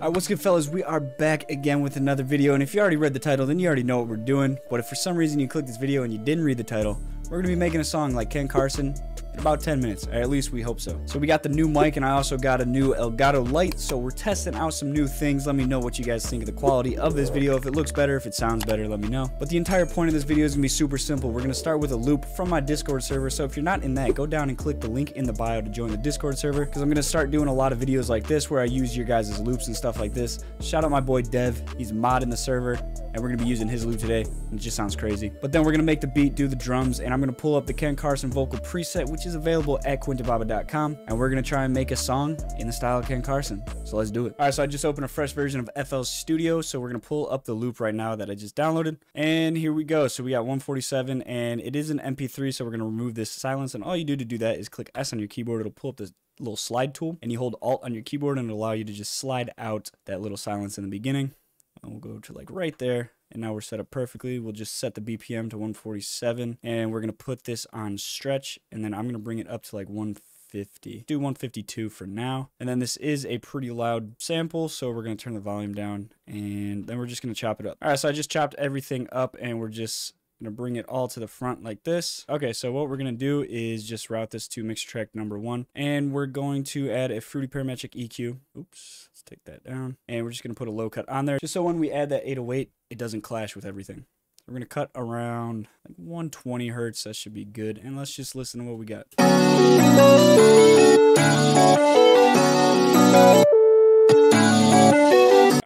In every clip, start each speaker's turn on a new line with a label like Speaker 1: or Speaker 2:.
Speaker 1: Alright, what's good fellas? We are back again with another video, and if you already read the title, then you already know what we're doing. But if for some reason you clicked this video and you didn't read the title, we're to be making a song like Ken Carson in about 10 minutes, or at least we hope so. So we got the new mic, and I also got a new Elgato Light, so we're testing out some new things. Let me know what you guys think of the quality of this video. If it looks better, if it sounds better, let me know. But the entire point of this video is to be super simple. We're to start with a loop from my Discord server, so if you're not in that, go down and click the link in the bio to join the Discord server, because I'm to start doing a lot of videos like this where I use your guys' loops and stuff like this. Shout out my boy Dev, he's modding the server, and we're to be using his loop today. It just sounds crazy. But then we're to make the beat, do the drums, and I'm to pull up the Ken Carson vocal preset, which is available at quintonbobbitt.com, and we're going to try and make a song in the style of Ken Carson. So let's do it. All right, so I just opened a fresh version of FL Studio, so we're going to pull up the loop right now that I just downloaded, and here we go. So we got 147, and it is an MP3, so we're going to remove this silence, and all you do to do that is click S on your keyboard. It'll pull up this little slide tool, and you hold Alt on your keyboard, and it'll allow you to just slide out that little silence in the beginning. And we'll go to like right there. And now we're set up perfectly. We'll just set the BPM to 147. And we're going to put this on stretch. And then I'm going to bring it up to like 150. Do 152 for now. And then this is a pretty loud sample. So we're going to turn the volume down. And then we're just going to chop it up. All right, so I just chopped everything up. And we're just gonna bring it all to the front like this. Okay, so what we're gonna do is just route this to mixer track number one, and we're going to add a Fruity Parametric EQ. Oops, take that down. And we're just gonna put a low cut on there, just so when we add that 808, it doesn't clash with everything. We're gonna cut around like 120 hertz, that should be good. And let's just listen to what we got.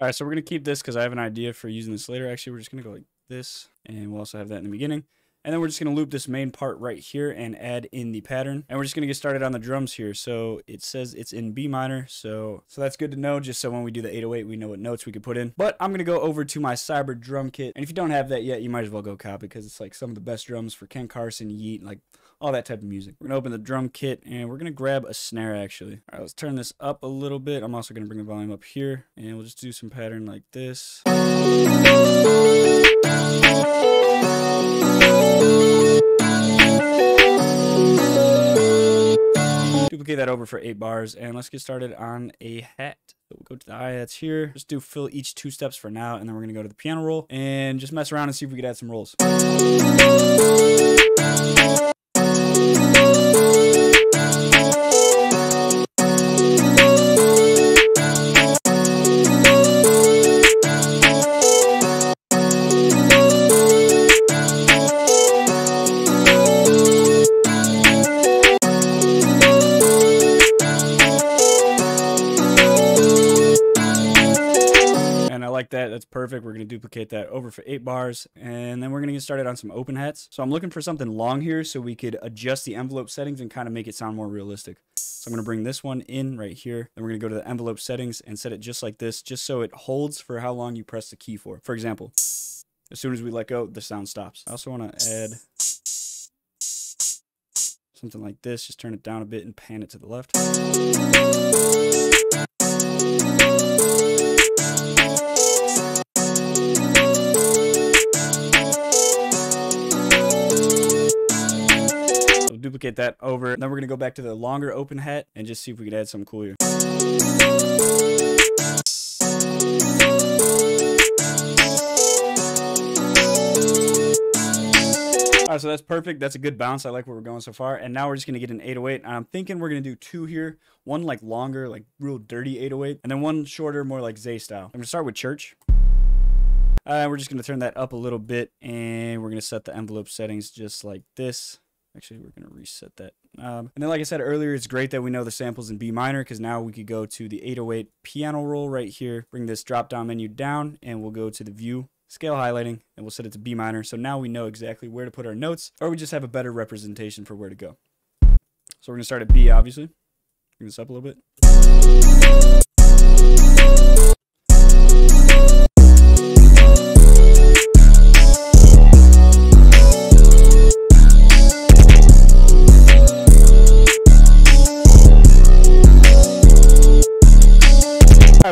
Speaker 1: All right, so we're gonna keep this because I have an idea for using this later. Actually, we're just gonna go like this, and we'll also have that in the beginning. And then we're just going to loop this main part right here and add in the pattern. And we're just going to get started on the drums here. So it says it's in B minor. So so that's good to know just so when we do the 808, we know what notes we could put in. But I'm going to go over to my Cyber drum kit. And if you don't have that yet, you might as well go cop because it's like some of the best drums for Ken Carson, Yeat, like all that type of music. We're going to open the drum kit and we're going to grab a snare actually. All right, let's turn this up a little bit. I'm also going to bring the volume up here and we'll just do some pattern like this. Duplicate that over for eight bars and let's get started on a hat so we'll go to the hi-hats here. Just do fill each two steps for now and then we're to go to the piano roll and just mess around and see if we could add some rolls duplicate that over for eight bars. And then we're to get started on some open hats. So I'm looking for something long here so we could adjust the envelope settings and kind of make it sound more realistic. So I'm to bring this one in right here. Then we're to go to the envelope settings and set it just like this, just so it holds for how long you press the key for. For example, as soon as we let go, the sound stops. I also want to add something like this. Just turn it down a bit and pan it to the left. Duplicate that over. Then we're going to go back to the longer open hat and just see if we could add something cool here. All right, so that's perfect. That's a good bounce. I like where we're going so far. And now we're just going to get an 808. And I'm thinking we're going to do two here. One like longer, like real dirty 808. And then one shorter, more like Zay style. I'm going to start with Church. Uh, we're just going to turn that up a little bit. And we're going to set the envelope settings just like this. Actually, we're going to reset that. Um, and then, like I said earlier, it's great that we know the samples in B minor because now we could go to the 808 piano roll right here, bring this drop down menu down, and we'll go to the view scale highlighting, and we'll set it to B minor. So now we know exactly where to put our notes, or we just have a better representation for where to go. So we're going to start at B, obviously. Bring this up a little bit.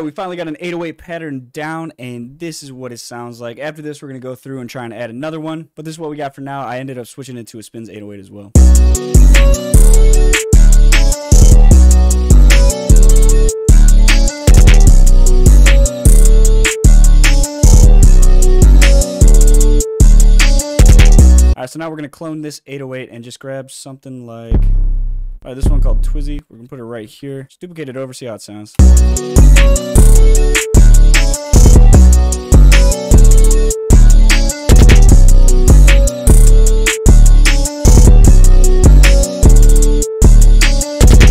Speaker 1: right, we finally got an 808 pattern down, and this is what it sounds like. After this, we're going to go through and try and add another one, but this is what we got for now. I ended up switching it to a Spins 808 as well. All right, so now we're going to clone this 808 and just grab something like... Alright, this one called Twizzy. We're to put it right here. Just duplicate it over, see how it sounds.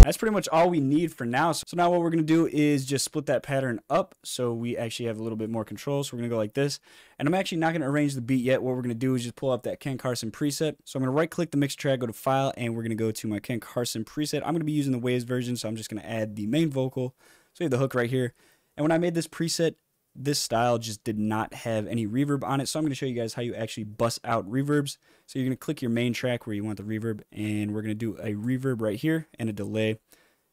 Speaker 1: That's pretty much all we need for now. So now what we're going to do is just split that pattern up so we actually have a little bit more control. So we're going to go like this. And I'm actually not going to arrange the beat yet. What we're going to do is just pull up that Ken Carson preset. So I'm going to right click the mix track, go to file, and we're going to go to my Ken Carson preset. I'm going to be using the Waves version, so I'm just going to add the main vocal. So we have the hook right here. And when I made this preset, this style just did not have any reverb on it. So I'm going to show you guys how you actually bust out reverbs. So you're going to click your main track where you want the reverb and we're going to do a reverb right here and a delay.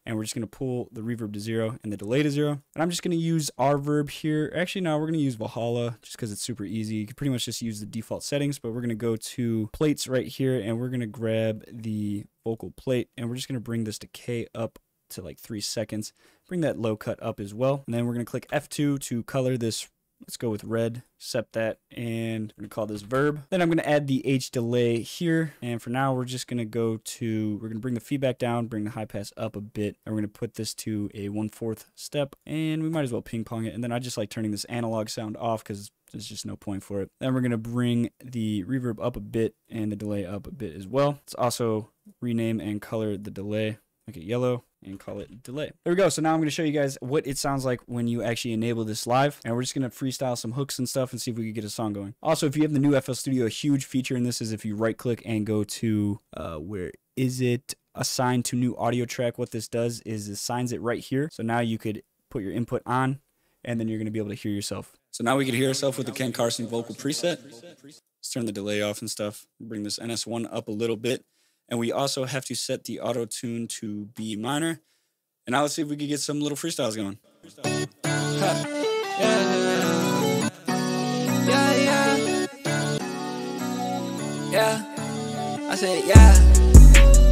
Speaker 1: And we're just going to pull the reverb to zero and the delay to zero. And I'm just going to use Reverb here. Actually, no, we're going to use Valhalla just because it's super easy. You can pretty much just use the default settings, but we're going to go to plates right here and we're going to grab the vocal plate and we're just going to bring this decay up to like three seconds. Bring that low cut up as well. And then we're to click F2 to color this. Let's go with red, set that, and we're going to call this verb. Then I'm to add the H delay here. And for now, we're just to go to, we're to bring the feedback down, bring the high pass up a bit. And we're to put this to a one-fourth step. And we might as well ping pong it. And then I just like turning this analog sound off because there's just no point for it. Then we're to bring the reverb up a bit and the delay up a bit as well. Let's also rename and color the delay. Make it yellow and call it delay. There we go. So now I'm going to show you guys what it sounds like when you actually enable this live. And we're just going to freestyle some hooks and stuff and see if we can get a song going. Also, if you have the new FL Studio, a huge feature in this is if you right click and go to, uh, where is it? assigned to new audio track. What this does is it assigns it right here. So now you could put your input on and then you're going to be able to hear yourself. So now we can hear ourselves with the Ken Carson vocal preset. Let's turn the delay off and stuff. Bring this NS1 up a little bit. And we also have to set the auto tune to B minor. And now let's see if we can get some little freestyles going. Yeah. Yeah, yeah. Yeah. I said, yeah.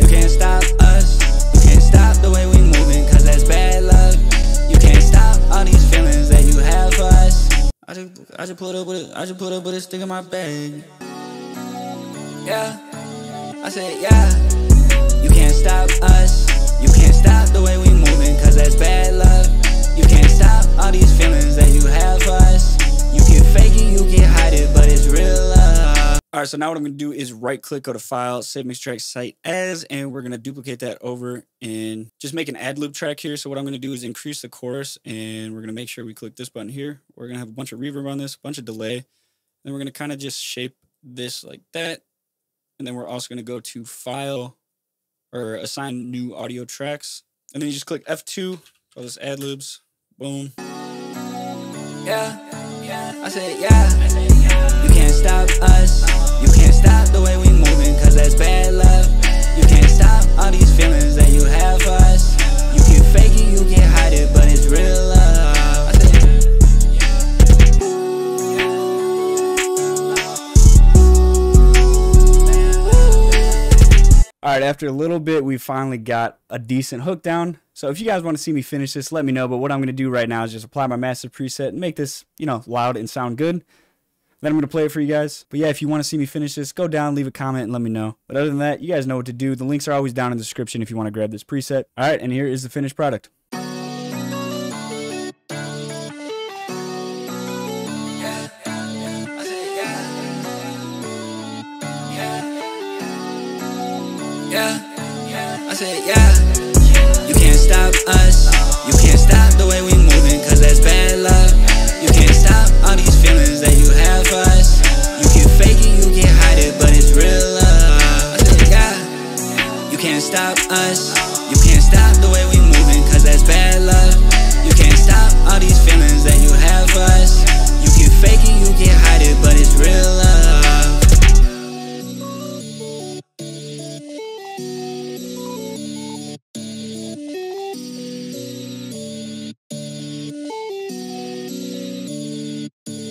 Speaker 1: You can't stop us. You can't stop the way we moving, cause that's bad luck. You can't stop all these feelings that you have for us. I just, I just put up with it. I just put up with a stick in my bag. Yeah. I said, yeah, you can't stop us. You can't stop the way we moving, cause that's bad luck. You can't stop all these feelings that you have for us. You can fake it, you can hide it, but it's real love. Alright, so now what I'm gonna do is right click, go to file, save mix track site as, and we're gonna duplicate that over and just make an ad loop track here. So what I'm gonna do is increase the chorus and we're gonna make sure we click this button here. We're gonna have a bunch of reverb on this, a bunch of delay. Then we're gonna kind of just shape this like that and then we're also going to go to file or assign new audio tracks. And then you just click F2, all this ad libs, boom. Yeah, yeah, I said yeah. You can't stop us. You can't stop the way we moving, cause that's bad love. You can't stop all these feelings that you have for us. You can fake it, you can hide it, but it's real love. All right, after a little bit, we finally got a decent hook down. So if you guys want to see me finish this, let me know. But what I'm going to do right now is just apply my master preset and make this, you know, loud and sound good. Then I'm going to play it for you guys. But yeah, if you want to see me finish this, go down, leave a comment, and let me know. But other than that, you guys know what to do. The links are always down in the description if you want to grab this preset. All right, and here is the finished product. Stop us. You can't stop the way we